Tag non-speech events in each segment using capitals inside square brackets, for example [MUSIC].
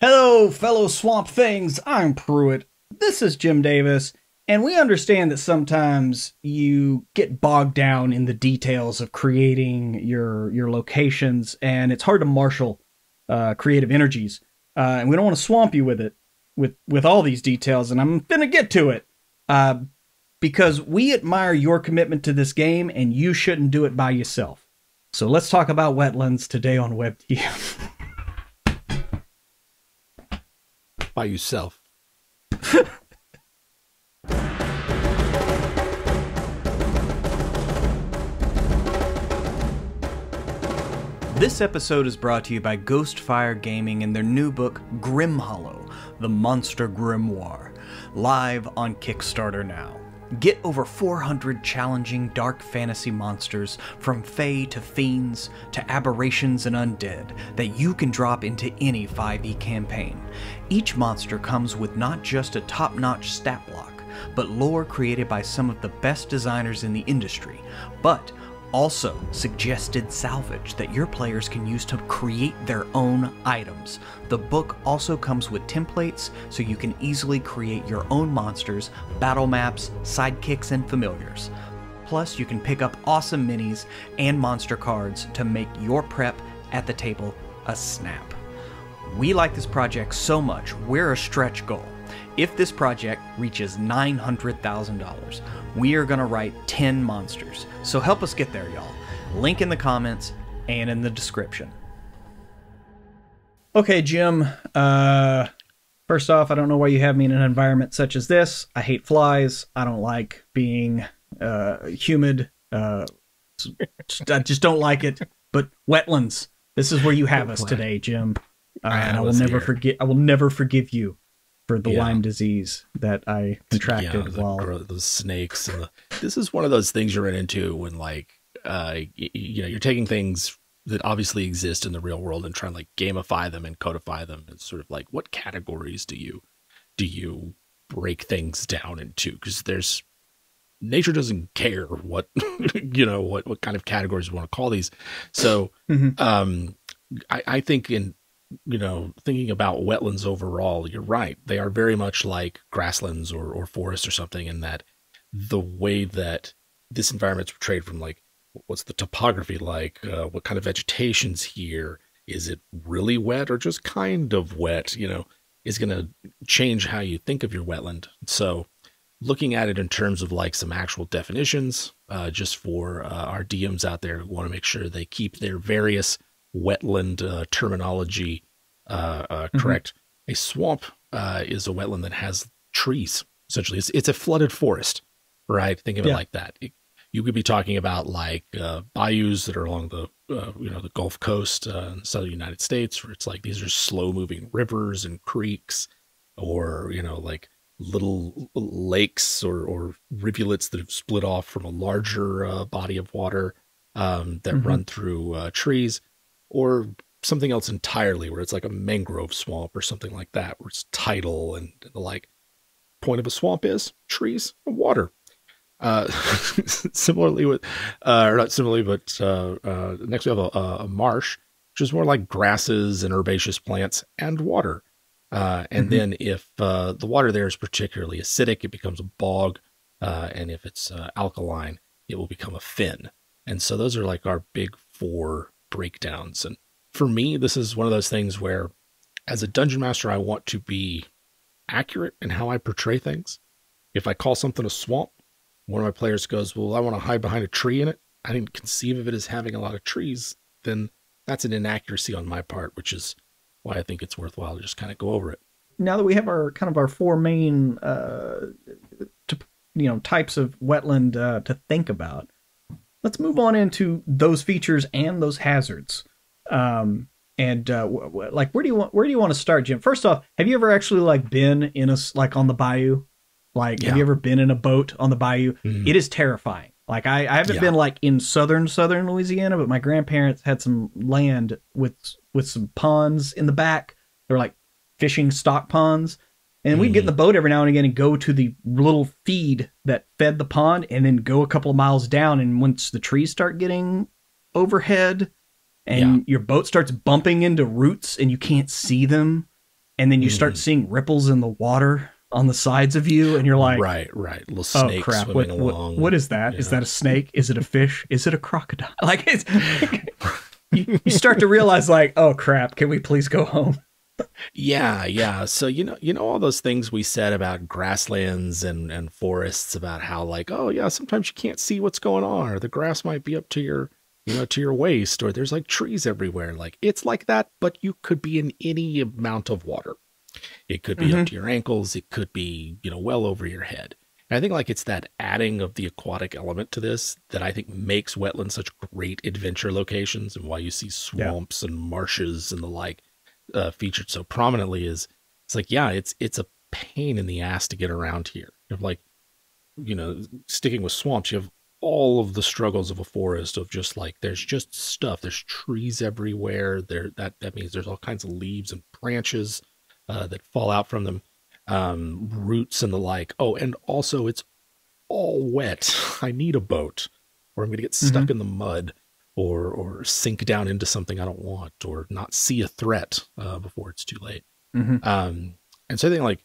Hello, fellow swamp things. I'm Pruitt. This is Jim Davis, and we understand that sometimes you get bogged down in the details of creating your your locations, and it's hard to marshal uh, creative energies. Uh, and we don't want to swamp you with it, with with all these details. And I'm gonna get to it, uh, because we admire your commitment to this game, and you shouldn't do it by yourself. So let's talk about wetlands today on Web DM. [LAUGHS] by yourself. This episode is brought to you by Ghostfire Gaming and their new book, Grim Hollow The Monster Grimoire, live on Kickstarter now. Get over 400 challenging dark fantasy monsters, from fae to fiends to aberrations and undead, that you can drop into any 5e campaign. Each monster comes with not just a top notch stat block, but lore created by some of the best designers in the industry, but also suggested salvage that your players can use to create their own items. The book also comes with templates so you can easily create your own monsters, battle maps, sidekicks, and familiars. Plus, you can pick up awesome minis and monster cards to make your prep at the table a snap. We like this project so much, we're a stretch goal. If this project reaches $900,000, we are going to write 10 monsters. So help us get there, y'all. Link in the comments and in the description. Okay, Jim. Uh, first off, I don't know why you have me in an environment such as this. I hate flies. I don't like being uh, humid. Uh, [LAUGHS] I just don't like it. But wetlands. This is where you have us today, Jim. Uh, and I will never forget. I will never forgive you for the yeah. Lyme disease that I contracted yeah, the, while the snakes and the, this is one of those things you run into when like uh you, you know you're taking things that obviously exist in the real world and trying to like gamify them and codify them. It's sort of like what categories do you do you break things down into? Because there's nature doesn't care what [LAUGHS] you know what what kind of categories you want to call these. So mm-hmm. um I, I think in you know, thinking about wetlands overall, you're right. They are very much like grasslands or, or forests or something in that the way that this environment's portrayed from like, what's the topography like? Uh, what kind of vegetation's here? Is it really wet or just kind of wet? You know, is going to change how you think of your wetland. So looking at it in terms of like some actual definitions, uh, just for uh, our DMs out there want to make sure they keep their various wetland uh, terminology uh, uh, mm-hmm. correct. A swamp uh, is a wetland that has trees. Essentially, it's it's a flooded forest, right? Think of yeah. it like that. It, you could be talking about like uh, bayous that are along the uh, you know the Gulf Coast uh, in the southern United States, where it's like these are slow moving rivers and creeks, or you know like little lakes or or rivulets that have split off from a larger uh, body of water um, that mm-hmm. run through uh, trees, or something else entirely, where it's like a mangrove swamp or something like that, where it's tidal and, and the like. Point of a swamp is trees and water. Uh, [LAUGHS] similarly with, uh, or not similarly, but uh, uh, next we have a, a, marsh, which is more like grasses and herbaceous plants and water. Uh, and mm-hmm. then if uh, the water there is particularly acidic, it becomes a bog. Uh, and if it's uh, alkaline, it will become a fen. And so those are like our big four breakdowns. And for me, this is one of those things where, as a dungeon master, I want to be accurate in how I portray things. If I call something a swamp, one of my players goes, Well, I want to hide behind a tree in it. I didn't conceive of it as having a lot of trees. Then that's an inaccuracy on my part, which is why I think it's worthwhile to just kind of go over it. Now that we have our kind of our four main, uh, to, you know, types of wetland uh, to think about, let's move on into those features and those hazards. Um, and uh, w- w- like, where do you want where do you want to start, Jim? First off, have you ever actually like been in a like on the bayou? Like, yeah. have you ever been in a boat on the bayou? Mm. It is terrifying. Like, I, I haven't yeah. been like in southern southern Louisiana, but my grandparents had some land with with some ponds in the back. They're like fishing stock ponds, and we'd get in the mm-hmm. boat every now and again and go to the little feed that fed the pond, and then go a couple of miles down. And once the trees start getting overhead, and yeah. your boat starts bumping into roots and you can't see them and then you start Mhm. seeing ripples in the water on the sides of you, and you're like, right, right. Little "Oh crap! What, swimming what, along. what is that? Is Yeah. that a snake? Is it a fish? Is it a crocodile?" [LAUGHS] Like it's [LAUGHS] you, you start to realize, like, "Oh crap! Can we please go home?" Yeah, yeah. So you know, you know all those things we said about grasslands and and forests about how like, oh yeah, sometimes you can't see what's going on, or the grass might be up to your, you know, to your waist, or there's like trees everywhere. Like it's like that, but you could be in any amount of water. It could be Mhm. up to your ankles. It could be, you know, well over your head. And I think like it's that adding of the aquatic element to this that I think makes wetlands such great adventure locations and why you see swamps and marshes and the like uh, featured so prominently is it's like yeah it's it's a pain in the ass to get around here. You have like you know sticking with swamps you have all of the struggles of a forest of just like there's just stuff. There's trees everywhere. There that that means there's all kinds of leaves and branches uh, that fall out from them um roots and the like. Oh and also it's all wet. [LAUGHS] I need a boat or i'm gonna get stuck in the mud or or sink down into something I don't want, or not see a threat uh, before it's too late. Mhm. Um, and so I think like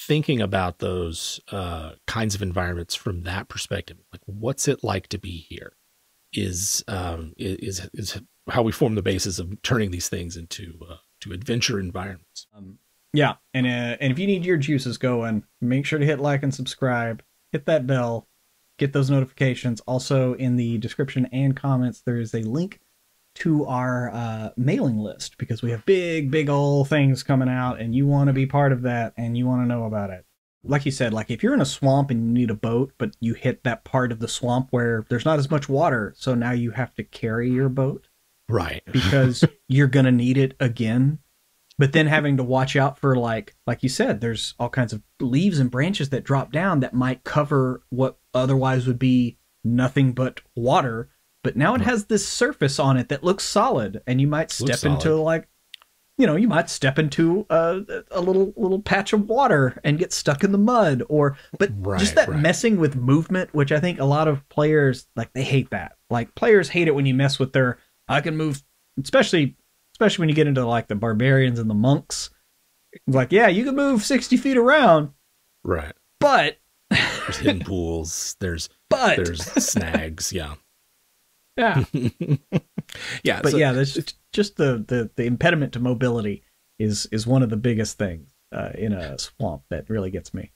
thinking about those uh, kinds of environments from that perspective, like what's it like to be here, is um, is is how we form the basis of turning these things into uh, to adventure environments. Um, yeah, and uh, and if you need your juices going, make sure to hit like and subscribe. Hit that bell. Get those notifications. Also, in the description and comments, there is a link to our uh, mailing list because we have big, big old things coming out, and you want to be part of that, and you want to know about it. Like you said, like if you're in a swamp and you need a boat, but you hit that part of the swamp where there's not as much water, so now you have to carry your boat Right. [LAUGHS] because you're going to need it again. But then having to watch out for like like you said, there's all kinds of leaves and branches that drop down that might cover what otherwise would be nothing but water. But now it has this surface on it that looks solid, and you might Looks step into solid. like, you know, you might step into a, a little little patch of water and get stuck in the mud, or but Right, just that right. messing with movement, which I think a lot of players like they hate that. Like players hate it when you mess with their I can move especially especially when you get into like the barbarians and the monks. Like, yeah, you can move 60 feet around, Right. but There's hidden [LAUGHS] pools. There's but there's snags. Yeah. [LAUGHS] yeah. [LAUGHS] yeah. But so- yeah, there's just- just the, the the impediment to mobility is is one of the biggest things uh, in a swamp that really gets me.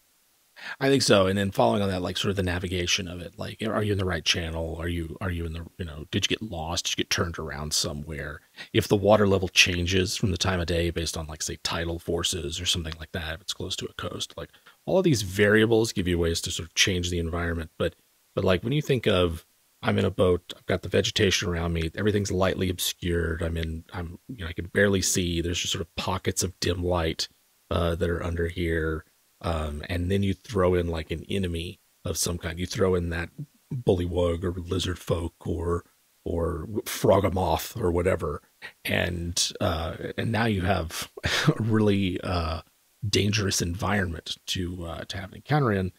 I think so. And then following on that, like sort of the navigation of it, like, are you in the right channel? Are you, are you in the, you know, did you get lost? Did you get turned around somewhere? If the water level changes from the time of day based on like, say, tidal forces or something like that, if it's close to a coast, like all of these variables give you ways to sort of change the environment. But, but like when you think of, I'm in a boat, I've got the vegetation around me, everything's lightly obscured. I'm in, I'm, you know, I can barely see. There's just sort of pockets of dim light uh, that are under here um, and then you throw in like an enemy of some kind. You throw in that bullywug or lizard folk or or froghemoth or whatever, and uh, and now you have [LAUGHS] a really uh, dangerous environment to uh, to have an encounter in.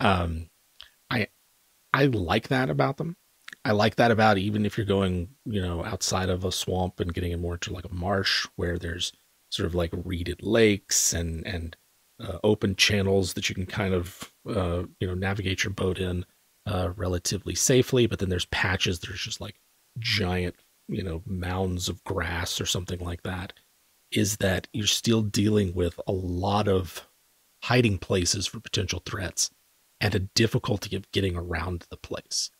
Um, I I like that about them. I like that about even if you're going, you know, outside of a swamp and getting in more into like a marsh where there's sort of like reeded lakes and and uh, open channels that you can kind of uh, you know navigate your boat in uh, relatively safely. But then there's patches there's just like giant you know mounds of grass or something like that. Is that you're still dealing with a lot of hiding places for potential threats and a difficulty of getting around the place.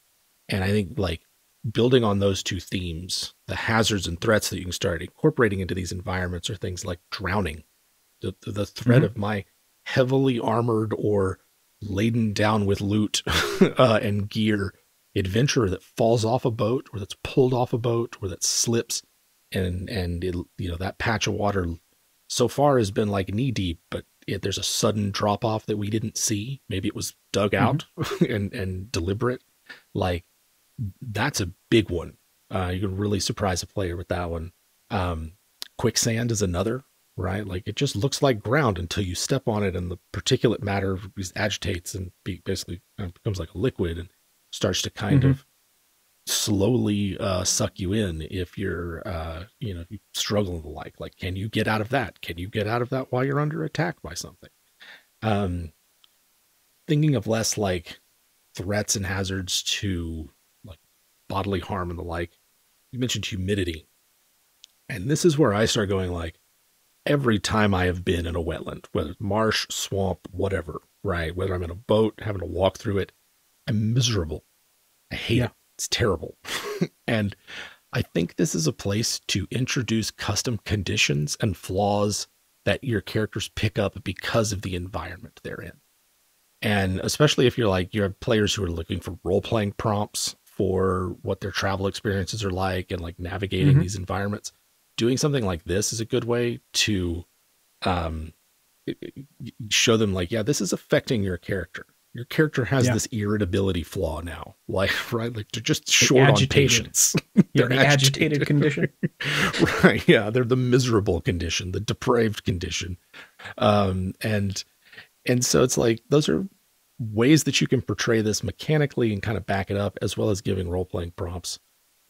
And I think like building on those two themes, the hazards and threats that you can start incorporating into these environments are things like drowning the the, threat Mhm. of my heavily armored or laden down with loot [LAUGHS] uh, and gear adventurer that falls off a boat or that's pulled off a boat or that slips and and it, you know that patch of water so far has been like knee deep but it, there's a sudden drop off that we didn't see. Maybe it was dug out [LAUGHS] and and deliberate. Like that's a big one. Uh, you can really surprise a player with that one. Um, quicksand is another right? Like it just looks like ground until you step on it, and the particulate matter agitates and be, basically becomes like a liquid and starts to kind Mhm. of slowly uh, suck you in if you're uh, you know struggling the like like can you get out of that can you get out of that while you're under attack by something um thinking of less like threats and hazards to like bodily harm and the like you mentioned humidity and this is where i start going like every time i have been in a wetland whether marsh swamp whatever right whether i'm in a boat having to walk through it i'm miserable i hate yeah. it it's terrible. [LAUGHS] and I think this is a place to introduce custom conditions and flaws that your characters pick up because of the environment they're in. And especially if you're like, you have players who are looking for role playing prompts for what their travel experiences are like and like navigating mm-hmm. these environments, doing something like this is a good way to um, show them, like, yeah, this is affecting your character your character has yeah. this irritability flaw now, [LAUGHS] like right, like they're just short on patience. [LAUGHS] yeah, the agitated, agitated condition. [LAUGHS] right. Yeah, they're the miserable condition, the depraved condition, um, and and so it's like those are ways that you can portray this mechanically and kind of back it up, as well as giving role playing prompts,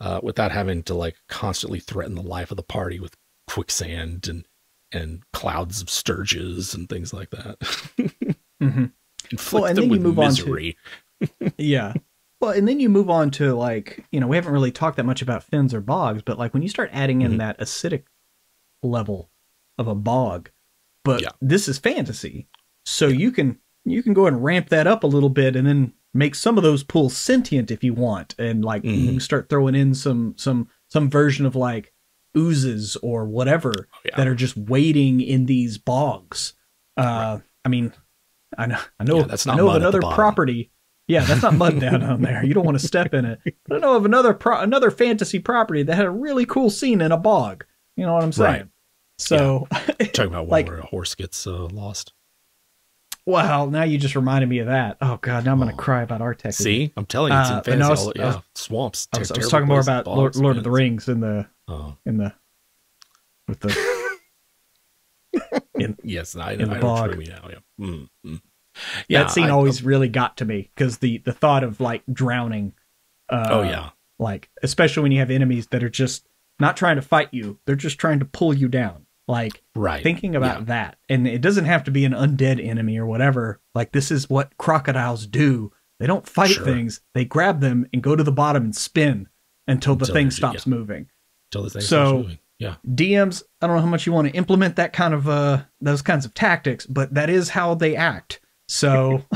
uh, without having to like constantly threaten the life of the party with quicksand and and clouds of stirges and things like that. [LAUGHS] mm-hmm inflict well, and them then you move misery. On to, [LAUGHS] yeah. Well, and then you move on to like, you know, we haven't really talked that much about fens or bogs, but like when you start adding in mm-hmm. that acidic level of a bog, but yeah. this is fantasy. So yeah. you can you can go and ramp that up a little bit and then make some of those pools sentient if you want and like mm-hmm. you start throwing in some some some version of like oozes or whatever oh, yeah. that are just waiting in these bogs. Uh right. I mean, I know, I know, yeah, that's not I know of another property. Yeah, that's not mud [LAUGHS] down on there. You don't want to step in it. But I know of another pro- another fantasy property that had a really cool scene in a bog. You know what I'm saying? Right. So, yeah. talking about one [LAUGHS] like, where a horse gets uh, lost. Wow, now you just reminded me of that. Oh god, now I'm oh. gonna cry about Artax. See, I'm telling you, it's in uh, fantasy. Was, yeah, was, swamps. I was, I was talking more about Lord, Lord of the Rings in the oh. in the with the [LAUGHS] in, yes, I, in I know what you now. Yeah. Mm, mm. yeah that scene I, always I, really got to me because the the thought of like drowning. Uh, oh yeah, like especially when you have enemies that are just not trying to fight you; they're just trying to pull you down. Like right. thinking about yeah. that, and it doesn't have to be an undead enemy or whatever. Like this is what crocodiles do. They don't fight sure. things; they grab them and go to the bottom and spin until, until the thing stops yeah. moving. Until the thing so, stops moving. Yeah. DMs, I don't know how much you want to implement that kind of uh those kinds of tactics, but that is how they act. So [LAUGHS]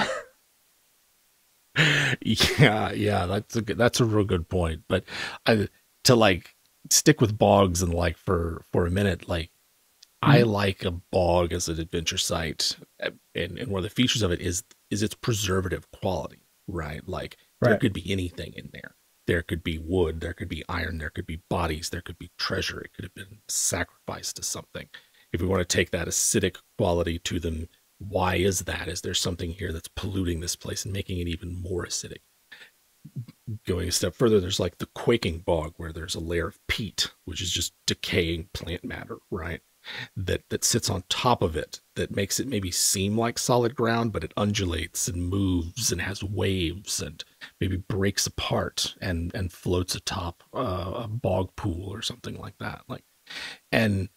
Yeah, yeah, that's a good, that's a real good point. But I to like stick with bogs and like for for a minute, like. I mm-hmm. like a bog as an adventure site eh, and, and one of the features of it is is its preservative quality, right? Like right. there could be anything in there. There could be wood, there could be iron, there could be bodies, there could be treasure. It could have been sacrificed to something. If we want to take that acidic quality to them, why is that? Is there something here that's polluting this place and making it even more acidic? Going a step further, there's like the quaking bog where there's a layer of peat, which is just decaying plant matter, right? That that sits on top of it that makes it maybe seem like solid ground but it undulates and moves and has waves and maybe breaks apart and and floats atop uh, a bog pool or something like that. Like and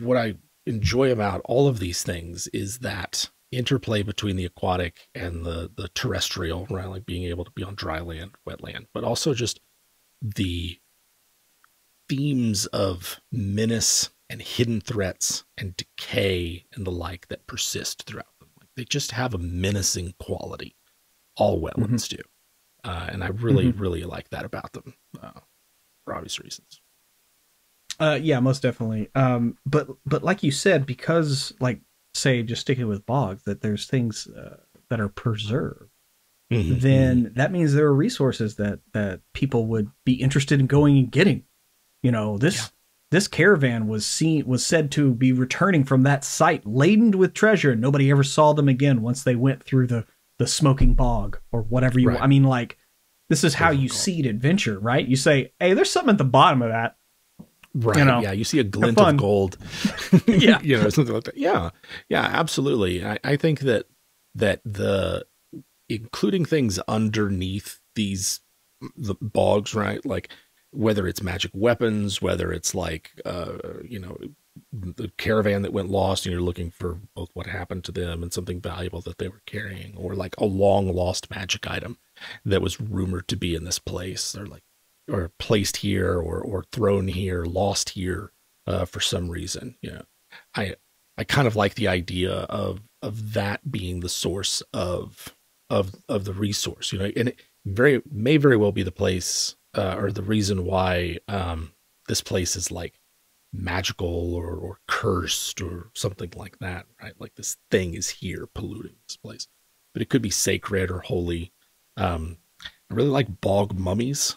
what i enjoy about all of these things is that interplay between the aquatic and the the terrestrial right? Like being able to be on dry land wetland but also just the themes of menace and hidden threats and decay and the like that persist throughout them. Like they just have a menacing quality. All wetlands mm-hmm. do, uh, and I really, mm-hmm. really like that about them uh, for obvious reasons. Uh, yeah, most definitely. Um, but but like you said, because like say just sticking with bogs, that there's things uh, that are preserved. Mm-hmm. Then mm-hmm. that means there are resources that that people would be interested in going and getting. You know, this this caravan was seen was said to be returning from that site laden with treasure and nobody ever saw them again once they went through the the smoking bog or whatever you right. I mean like this is how you seed adventure, right? You say, "Hey, there's something at the bottom of that." Right. You know, yeah. You see a glint of gold. [LAUGHS] [LAUGHS] yeah. you know, something like that. Yeah. Yeah. Absolutely. I, I think that that the including things underneath these the bogs, right? Like whether it's magic weapons, whether it's like uh, you know the caravan that went lost and you're looking for both what happened to them and something valuable that they were carrying or like a long lost magic item that was rumored to be in this place or like or placed here or or thrown here lost here uh, for some reason you know. I i kind of like the idea of of that being the source of of of the resource you know and it very may very well be the place uh, or the reason why um this place is like magical or, or cursed or something like that, right? Like this thing is here polluting this place. But it could be sacred or holy. Um, I really like bog mummies,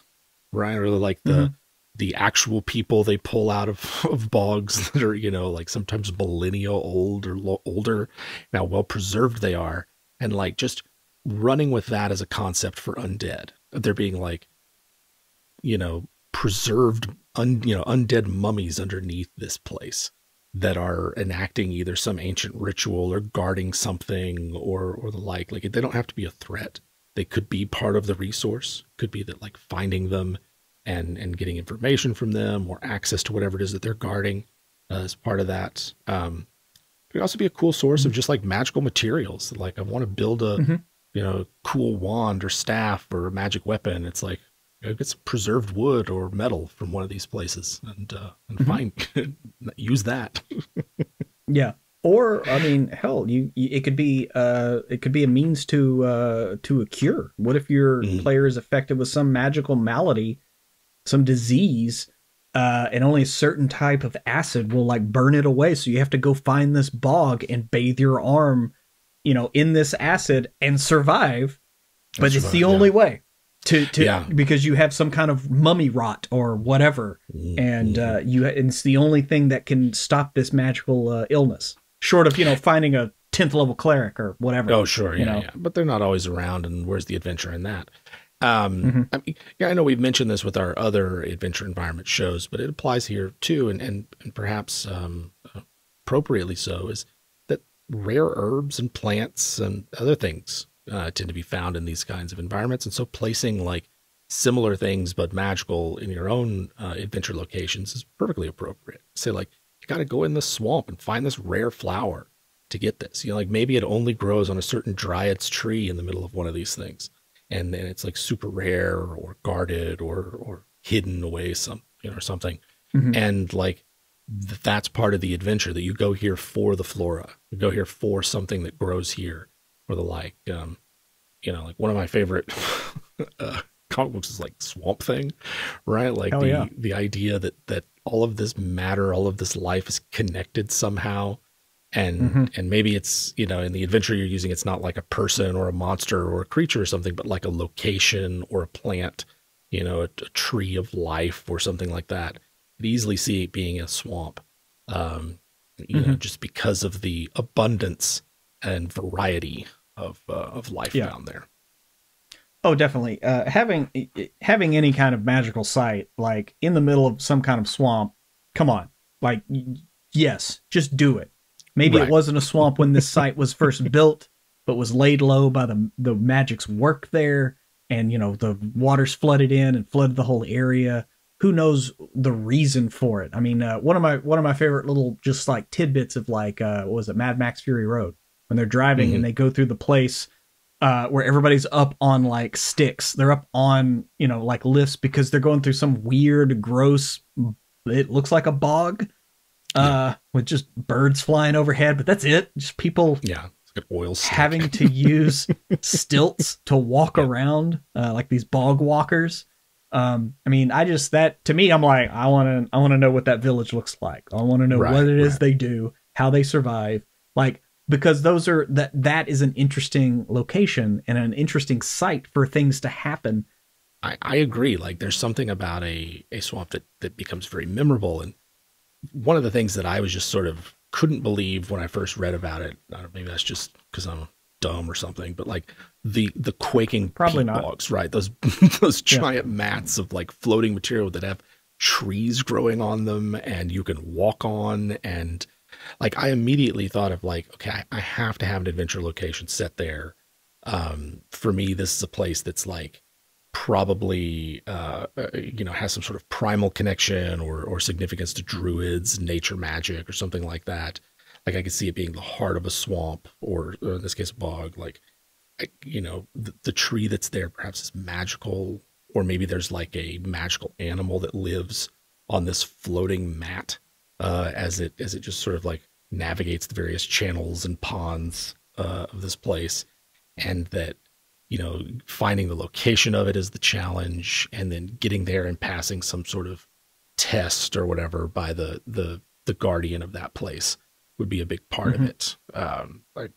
right? I really like the mm-hmm. the actual people they pull out of, [LAUGHS] of bogs [LAUGHS] that are, you know, like sometimes millennial old or lo- older, now well preserved they are. And like just running with that as a concept for undead. They're being like, you know, preserved un, you know undead mummies underneath this place that are enacting either some ancient ritual or guarding something or or the like. Like they don't have to be a threat. They could be part of the resource. Could be that like finding them and and getting information from them or access to whatever it is that they're guarding uh, as part of that. Um it could also be a cool source of just like magical materials. Like i want to build a mm-hmm. you know cool wand or staff or a magic weapon. It's like get some preserved wood or metal from one of these places and uh, and mm-hmm. find [LAUGHS] use that. [LAUGHS] yeah. Or I mean, hell, you, you, it could be uh it could be a means to uh to a cure. What if your mm. player is affected with some magical malady, some disease, uh, and only a certain type of acid will like burn it away. So you have to go find this bog and bathe your arm, you know, in this acid and survive. But That's it's right, the only way to to yeah. because you have some kind of mummy rot or whatever, mm-hmm. and uh, you it's the only thing that can stop this magical uh, illness, short of you know finding a tenth level cleric or whatever. Oh sure, yeah, know? yeah, but they're not always around, and where's the adventure in that? Um, mm-hmm. I mean, yeah, I know we've mentioned this with our other adventure environment shows, but it applies here too, and and, and perhaps um, appropriately so, is that rare herbs and plants and other things uh, tend to be found in these kinds of environments. And so placing like similar things but magical in your own uh, adventure locations is perfectly appropriate. Say like you got to go in the swamp and find this rare flower to get this. You know, like maybe it only grows on a certain dryad's tree in the middle of one of these things, and then it's like super rare or guarded or or hidden away some you know or something, mm-hmm. and like that's part of the adventure that you go here for the flora, you go here for something that grows here or the like. Um, you know, like one of my favorite [LAUGHS] uh, comic books is like Swamp Thing, right? Like Hell the yeah. the idea that that all of this matter, all of this life is connected somehow. And mm-hmm. and maybe it's you know in the adventure you're using it's not like a person or a monster or a creature or something, but like a location or a plant, you know, a, a tree of life or something like that. I'd easily see it being a swamp, um, you mm-hmm. know, just because of the abundance and variety of uh, of life yeah. down there. Oh, definitely. Uh, having having any kind of magical site like in the middle of some kind of swamp. Come on, like yes, just do it. Maybe right. it wasn't a swamp when this site was first [LAUGHS] built, but was laid low by the the magic's work there, and you know the waters flooded in and flooded the whole area. Who knows the reason for it? I mean, uh, one of my one of my favorite little just like tidbits of like uh, what was it Mad Max Fury Road when they're driving mm-hmm. and they go through the place uh, where everybody's up on like sticks. They're up on, you know, like lifts because they're going through some weird, gross, it looks like a bog uh, yeah. with just birds flying overhead, but that's it. Just people. Yeah. Oil having to use [LAUGHS] stilts to walk yeah. around, uh, like these bog walkers. Um, I mean, I just that to me, I'm like, I want to, I want to know what that village looks like. I want to know right, what it is right. they do, how they survive. Like, because those are that that is an interesting location and an interesting site for things to happen. I, I agree. Like there's something about a, a swamp that, that becomes very memorable. And one of the things that I was just sort of couldn't believe when I first read about it, maybe that's just because I'm dumb or something, but like the the quaking probably not logs, right? Those [LAUGHS] those giant yeah. mats of like floating material that have trees growing on them and you can walk on and like I immediately thought of like, okay, I, have to have an adventure location set there. Um, for me, this is a place that's like probably uh, uh, you know has some sort of primal connection or or significance to druids, nature magic, or something like that. Like I could see it being the heart of a swamp, or, or in this case, a bog. Like you know, the, the tree that's there perhaps is magical, or maybe there's like a magical animal that lives on this floating mat uh, as it as it just sort of like navigates the various channels and ponds uh, of this place, and that you know finding the location of it is the challenge, and then getting there and passing some sort of test or whatever by the the the guardian of that place would be a big part mm-hmm. of it. Um, I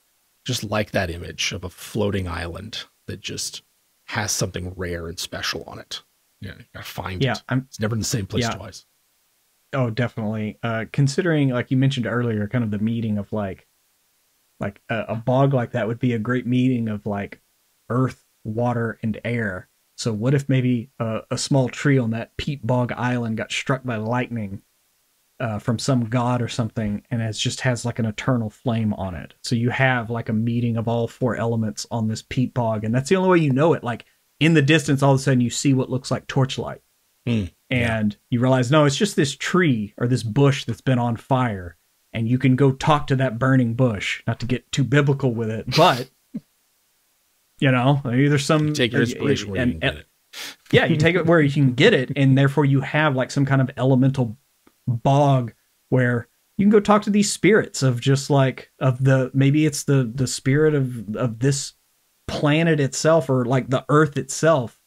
just like that image of a floating island that just has something rare and special on it. Yeah, you gotta find yeah, it. I'm, it's never in the same place yeah. twice. Oh, definitely. Uh, considering, like you mentioned earlier, kind of the meeting of like, like a, a bog like that would be a great meeting of like earth, water, and air. So what if maybe a, a small tree on that peat bog island got struck by lightning uh, from some god or something, and it just has like an eternal flame on it. So you have like a meeting of all four elements on this peat bog, and that's the only way you know it. Like in the distance, all of a sudden you see what looks like torchlight, mm, and yeah. you realize no, it's just this tree or this bush that's been on fire, and you can go talk to that burning bush. Not to get too biblical with it, [LAUGHS] but you know, maybe there's some you take your inspiration where and, you can get it. yeah, you take it where you can get it, and therefore you have like some kind of elemental bog where you can go talk to these spirits of just like of the maybe it's the the spirit of of this planet itself or like the earth itself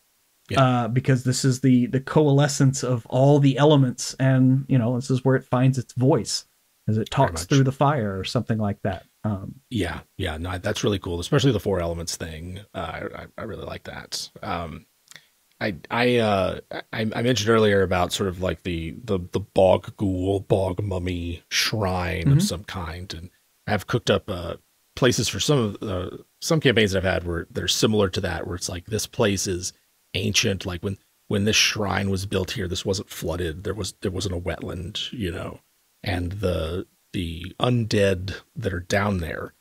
yeah. uh, because this is the the coalescence of all the elements and you know this is where it finds its voice as it talks through the fire or something like that um, yeah yeah no that's really cool especially the four elements thing uh, I, I really like that um, I I uh I, I, mentioned earlier about sort of like the the the bog ghoul, bog mummy shrine mm-hmm. of some kind, and I've cooked up uh places for some of the uh, some campaigns that I've had where they're similar to that, where it's like this place is ancient, like when when this shrine was built here, this wasn't flooded, there was there wasn't a wetland, you know, and the the undead that are down there,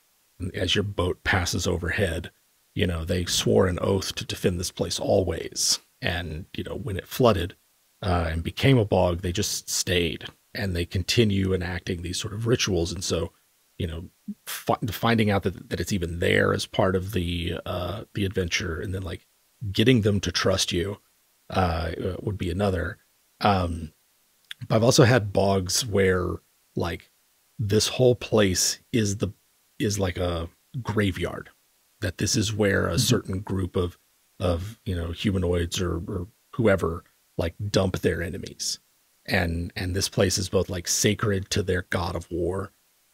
as your boat passes overhead, you know, they swore an oath to defend this place always. And, you know, when it flooded uh, and became a bog, they just stayed. And they continue enacting these sort of rituals. And so, you know, finding out that, that it's even there as part of the, uh, the adventure and then like getting them to trust you, uh, would be another. Um, but I've also had bogs where like this whole place is the, is like a graveyard that this is where a mm-hmm. certain group of of you know humanoids or, or whoever like dump their enemies and and this place is both like sacred to their god of war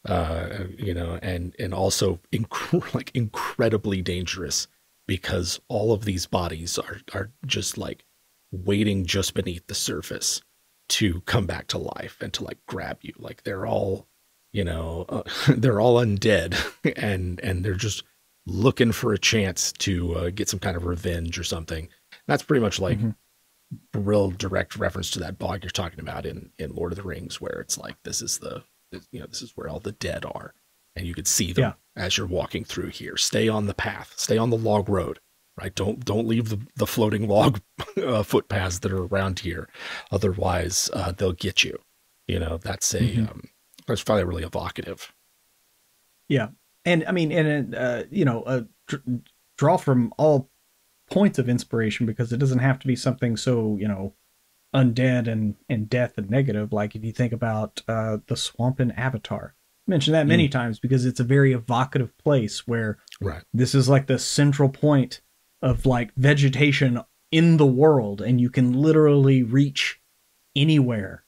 uh you know and and also inc- [LAUGHS] like incredibly dangerous because all of these bodies are are just like waiting just beneath the surface to come back to life and to like grab you like they're all you know uh, [LAUGHS] they're all undead [LAUGHS] and and they're just looking for a chance to uh, get some kind of revenge or something. That's pretty much like mm-hmm. real direct reference to that bog you're talking about in in Lord of the Rings, where it's like this is the you know this is where all the dead are, and you could see them yeah. As you're walking through here. Stay on the path, stay on the log road, right? Don't don't leave the the floating log [LAUGHS] uh, footpaths that are around here, otherwise uh, they'll get you. You know that's a mm-hmm. um, that's probably really evocative. Yeah, and I mean, and uh, you know, uh, draw from all points of inspiration because it doesn't have to be something so you know undead and and death and negative. Like if you think about uh, the swamp in Avatar, mentioned that many mm. times because it's a very evocative place where right. this is like the central point of like vegetation in the world, and you can literally reach anywhere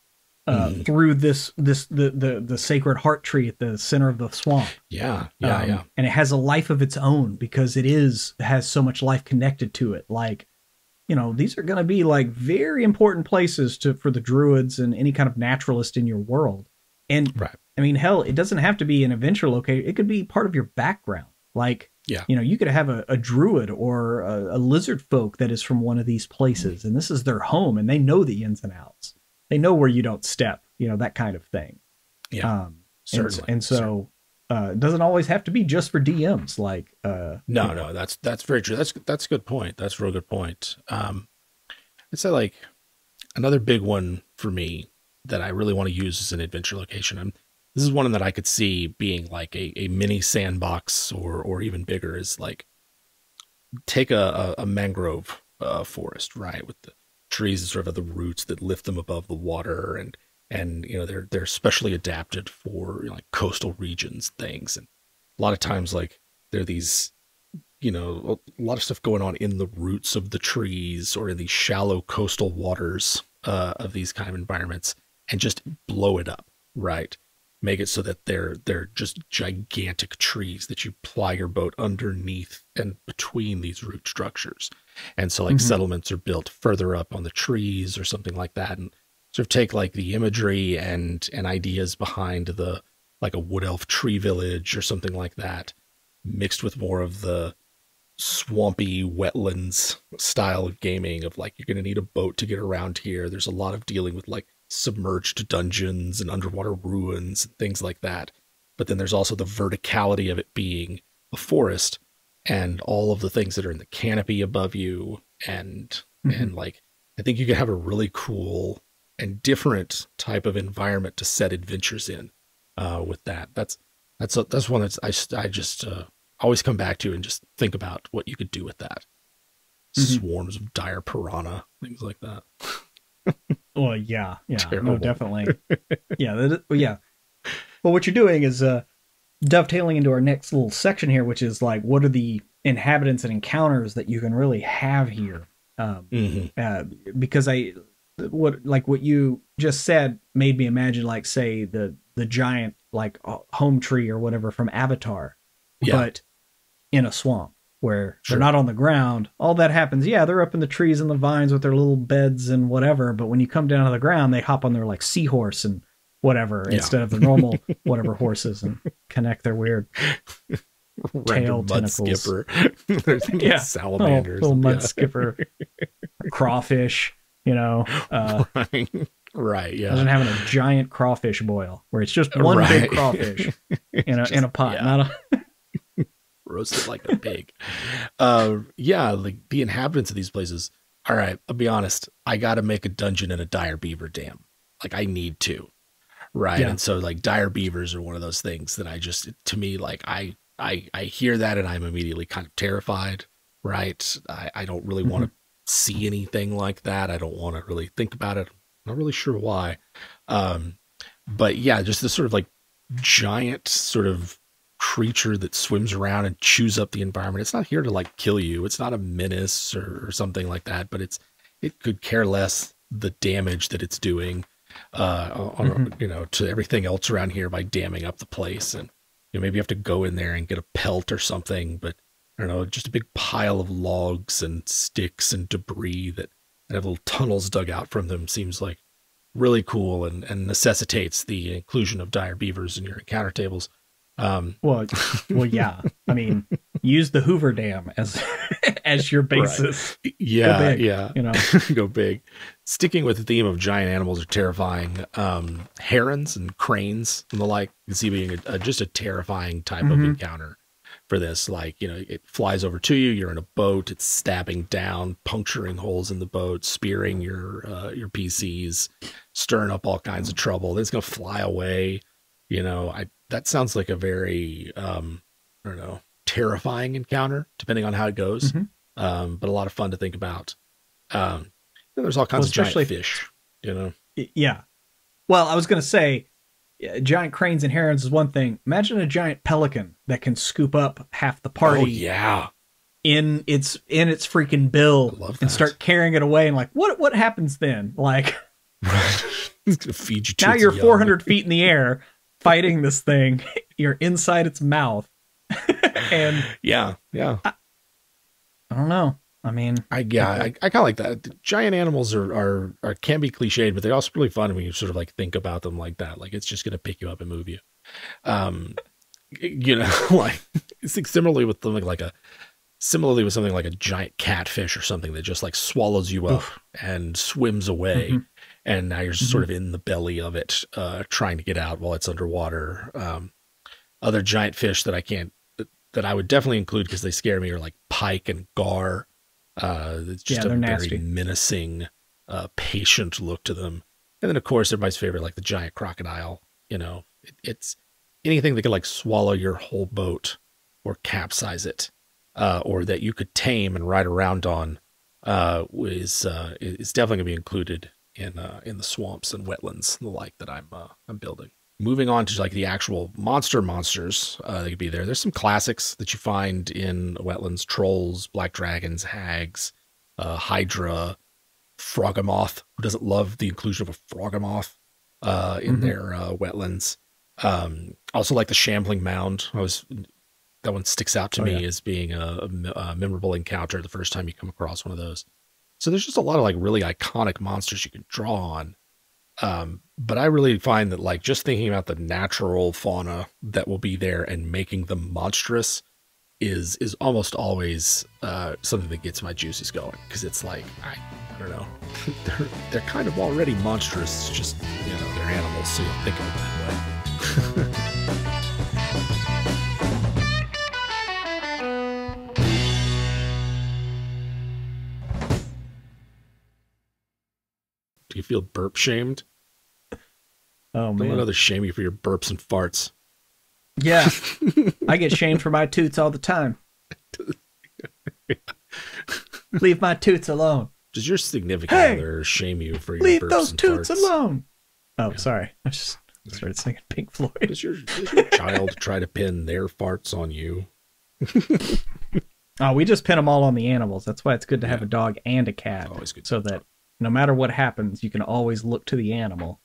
uh, mm. through this this the, the the sacred heart tree at the center of the swamp. Yeah, yeah, um, yeah. And it has a life of its own because it is has so much life connected to it. Like, you know, these are going to be like very important places to for the druids and any kind of naturalist in your world. And right. I mean, hell, it doesn't have to be an adventure location. It could be part of your background. Like, yeah, you know, you could have a, a druid or a, a, lizard folk that is from one of these places, and this is their home, and they know the ins and outs they know where you don't step, you know, that kind of thing. Yeah. Um, certainly. And, and so, uh, it doesn't always have to be just for DMs. Like, uh, no, no, that's that's very true. That's that's a good point. That's a real good point. Um, I'd say like another big one for me that I really want to use as an adventure location. I'm, this is one that I could see being like a, a mini sandbox or or even bigger. Is like take a, a, a mangrove uh, forest, right, with the trees that sort of the roots that lift them above the water and and you know they're they're specially adapted for you know, like coastal regions things and a lot of times like there are these you know a lot of stuff going on in the roots of the trees or in these shallow coastal waters uh, of these kind of environments and just blow it up right make it so that they're they're just gigantic trees that you ply your boat underneath and between these root structures and so like mm-hmm. settlements are built further up on the trees or something like that and sort of take like the imagery and and ideas behind the like a wood elf tree village or something like that mixed with more of the swampy wetlands style of gaming of like you're going to need a boat to get around here there's a lot of dealing with like submerged dungeons and underwater ruins and things like that but then there's also the verticality of it being a forest and all of the things that are in the canopy above you and mm-hmm. and like i think you could have a really cool and different type of environment to set adventures in uh, with that. That's that's a, that's one that's I, I just uh, always come back to and just think about what you could do with that. Mm-hmm. Swarms of dire piranha, things like that. [LAUGHS] well, yeah, yeah, Terrible. no, definitely, [LAUGHS] yeah, that, yeah. Well, what you're doing is uh, dovetailing into our next little section here, which is like, what are the inhabitants and encounters that you can really have here? Um, mm-hmm. uh, because I what like what you just said made me imagine like say the the giant like home tree or whatever from Avatar, yeah. but in a swamp where sure. they're not on the ground. All that happens, yeah, they're up in the trees and the vines with their little beds and whatever. But when you come down to the ground, they hop on their like seahorse and whatever yeah. instead of the normal [LAUGHS] whatever horses and connect their weird [LAUGHS] tail mud tentacles. skipper. [LAUGHS] yeah, salamanders, oh, little mud yeah. skipper, crawfish you know uh, right right yeah imagine having a giant crawfish boil where it's just one right. big crawfish in a just, in a pot yeah. not a roasted like a pig uh yeah like the inhabitants of these places all right i'll be honest i gotta make a dungeon in a dire beaver dam like i need to right yeah. and so like dire beavers are one of those things that i just to me like i i i hear that and i'm immediately kind of terrified right i i don't really mm-hmm. want to see anything like that. I don't want to really think about it. I'm not really sure why. Um, but yeah, just this sort of like giant sort of creature that swims around and chews up the environment. It's not here to like kill you. It's not a menace or, or something like that, but it's it could care less the damage that it's doing uh on, mm-hmm. you know to everything else around here by damming up the place and you know maybe you have to go in there and get a pelt or something but I don't know, just a big pile of logs and sticks and debris that, that have little tunnels dug out from them seems like really cool and, and necessitates the inclusion of dire beavers in your encounter tables. Um, well, well, yeah. I mean, use the Hoover Dam as [LAUGHS] as your basis. Right. Yeah, big, yeah. You know, [LAUGHS] go big. Sticking with the theme of giant animals are terrifying. Um, herons and cranes and the like. You can see being a, a, just a terrifying type mm-hmm. of encounter for this. Like, you know, it flies over to you, you're in a boat, it's stabbing down, puncturing holes in the boat, spearing your uh, your PCs, stirring up all kinds of trouble. Then it's gonna fly away. You know, I that sounds like a very um, I don't know, terrifying encounter, depending on how it goes. Mm-hmm. Um, but a lot of fun to think about. Um, there's all kinds well, of giant fish, you know. Yeah. Well, I was gonna say giant cranes and herons is one thing. Imagine a giant pelican that can scoop up half the party. Oh yeah. In its in its freaking bill and start carrying it away and like what what happens then? Like [LAUGHS] feed you now you're 400 feet in the air fighting this thing. [LAUGHS] You're inside its mouth. [LAUGHS] and yeah, yeah. I, I don't know. I mean, I yeah, I, I kind of like that. Giant animals are, are are can be cliched, but they're also really fun when you sort of like think about them like that. Like it's just gonna pick you up and move you. Um, you know, [LAUGHS] like similarly with something like a similarly with something like a giant catfish or something that just like swallows you up Oof. and swims away, mm-hmm. And now you're mm-hmm. sort of in the belly of it, uh, trying to get out while it's underwater. Um, other giant fish that I can't that I would definitely include because they scare me are like pike and gar. Uh, it's just Yeah, a very nasty. menacing, uh, patient look to them. And then of course everybody's favorite, like the giant crocodile. You know, it, it's anything that could like swallow your whole boat or capsize it, uh, or that you could tame and ride around on, uh, is uh, is definitely gonna be included in uh, in the swamps and wetlands and the like that I'm uh, I'm building. Moving on to like the actual monster monsters uh, that could be there. There's some classics that you find in wetlands: trolls, black dragons, hags, uh, hydra, froghemoth. Who doesn't love the inclusion of a froghemoth uh, in Mhm. their uh, wetlands? Um, also, like the shambling mound. I was that one sticks out to Oh, me yeah. as being a, a a memorable encounter the first time you come across one of those. So there's just a lot of like really iconic monsters you can draw on. Um, but I really find that like just thinking about the natural fauna that will be there and making them monstrous is is almost always uh, something that gets my juices going because it's like I, I don't know [LAUGHS] they're they're kind of already monstrous just you know they're animals so you think of them that way. [LAUGHS] Do you feel burp shamed? Oh Don't let man. others shame you for your burps and farts. Yeah. [LAUGHS] I get shamed for my toots all the time. Leave my toots alone. Does your significant Hey! other shame you for your burps and Leave burps those and toots farts? alone. Oh, Yeah. sorry. I just started singing Pink Floyd. Does your, does your child [LAUGHS] try to pin their farts on you? Oh, we just pin them all on the animals. That's why it's good to have a dog and a cat, Always good. so that no matter what happens, you can always look to the animal